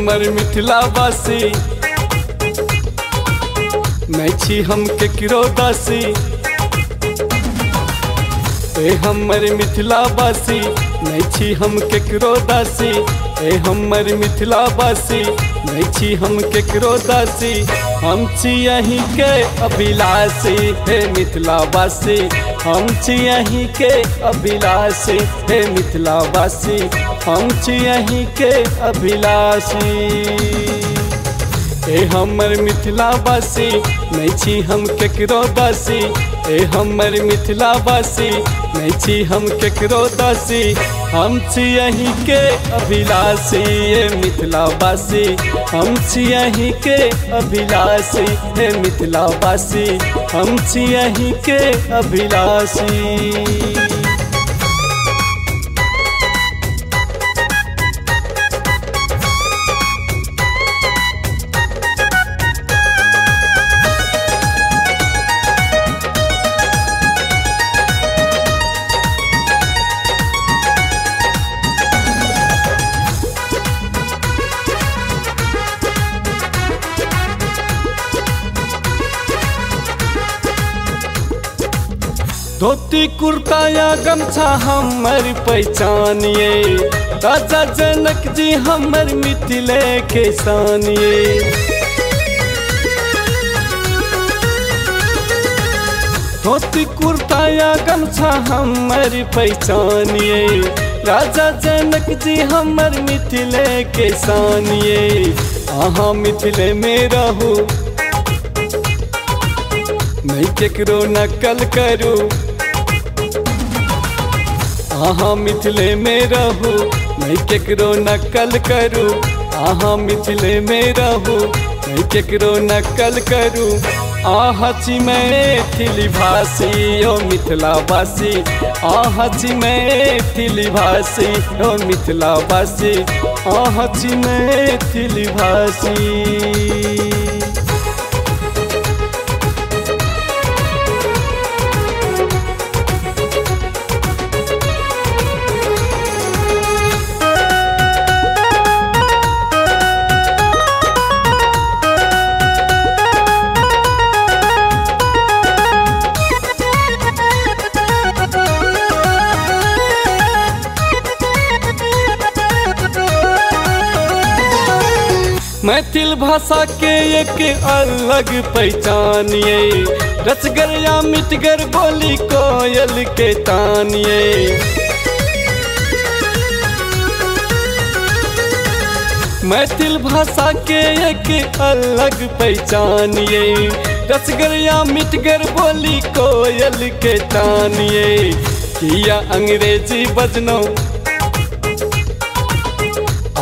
हमर मिथिला वासी। नहीं छी हम केकरो दासी। ए हमर मिथिला वासी, नहीं छी हम केकरो दासी। ए हमर मिथिला वासी। नहीं छी हम केकरो दासी, हम छी अहीं के अभिलाषी, हे मिथिला वासी हम छी अहीं के अभिलाषी, हे मिथिलावासी। हम छी अहीं के अभिलाषी। ए हमर मिथिलावासी, नहीं छी हम केकरो दासी। ए हमर मिथिला वासी नहीं छी हम केकरो दासी। हम अहीं के अभिलाषी, ये मिथिला वासी हम अहीं के अभिलाषी, ये मिथिला वासी हम अहीं के अभिलाषी। धोती, कुर्ता या गमछा हमर पहचानिए। राजा जनक जी हमर मिथिले के सानिए। धोती, कुर्ता या गमछा हमर पहचानिए। राजा जनक जी हमर मिथिले के सानिए। अहाँ मिथिले में रहू नहीं केकरो नकल करू। अहाँ मिथिले में रहू नहीं केकरो नकल करू। अहाँ मिथिले में रहू नहीं केकरो नकल करू। आहा छी मैथिली भाषी, ओ मिथिला वासी आहा छी मैथिली भाषी, ओ मिथिला वासी आहा छी मैथिली भाषी। मैथिल भाषा के एक अलग पहचानिए। रसगर या मिटगर बोली कोयल के तानिए। मैथिल भाषा के एक अलग पहचानिए। रसगर या मिटगर बोली कोयल के तानिए। किया अंग्रेज़ी बजनो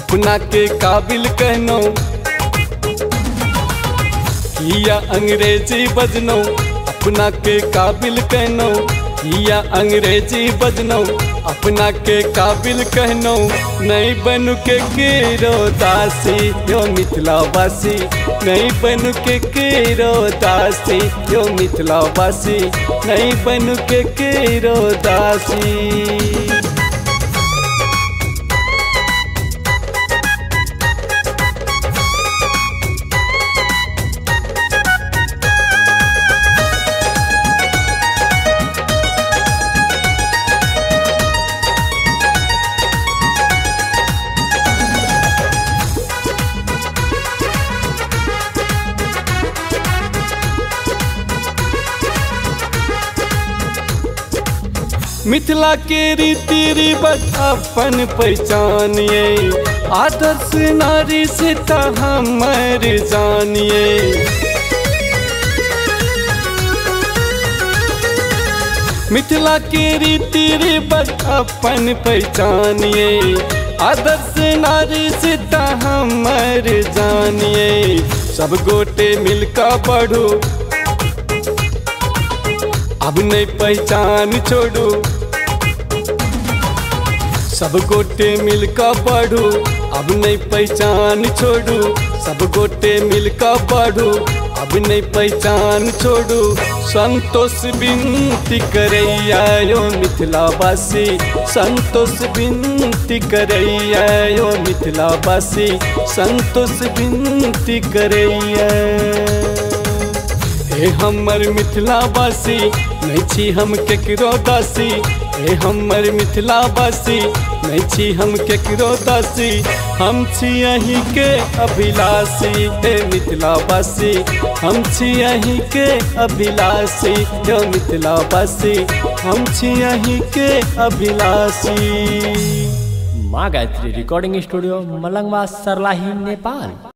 अपना के काबिल कहनो। किया अंग्रेज़ी बजनो, अपना के काबिल कहनो। किया अंग्रेज़ी बजनो, अपना के काबिल कहनो। नहीं बनु के केरो दासी, यो मिथिला वासी। नहीं बनु के केरो दासी, यो मिथिला वासी। नहीं बनु के केरो दासी। मिथिला के रीति रिवाज अपन पहचानिए। आदर्श नारी से हमर जानिए। मिथिला के रीति रिवाज अपन पहचानिए। आदर्श नारी से हमर जानिए। सब गोटे मिलकर बढ़ू। अब नहीं पहचान छोड़ू। सब गोटे मिलकर बढ़ू। अब नहीं पहचान छोड़ू। सब गोटे मिलकर बढ़ू। अब नहीं पहचान छोड़ू। संतोष बिनती करैया यो मिथिलावासी। संतोष बिनती करैया यो मिथिलावासी। संतोष बिनती करैया। हे हमर मिथिलावासी, नहीं छी हम केकरो दासी। हे हमर मिथिलावासी नहीं छी हम केकरो दासी, हम छी अहीं के अभिलाषी, हे मिथिलावासी हम छी अहीं के अभिलाषी, हे मिथिलावासी हम छी अहीं के अभिलाषी। माँ गायत्री रिकॉर्डिंग स्टूडियो मलंगवा सरलाही नेपाल।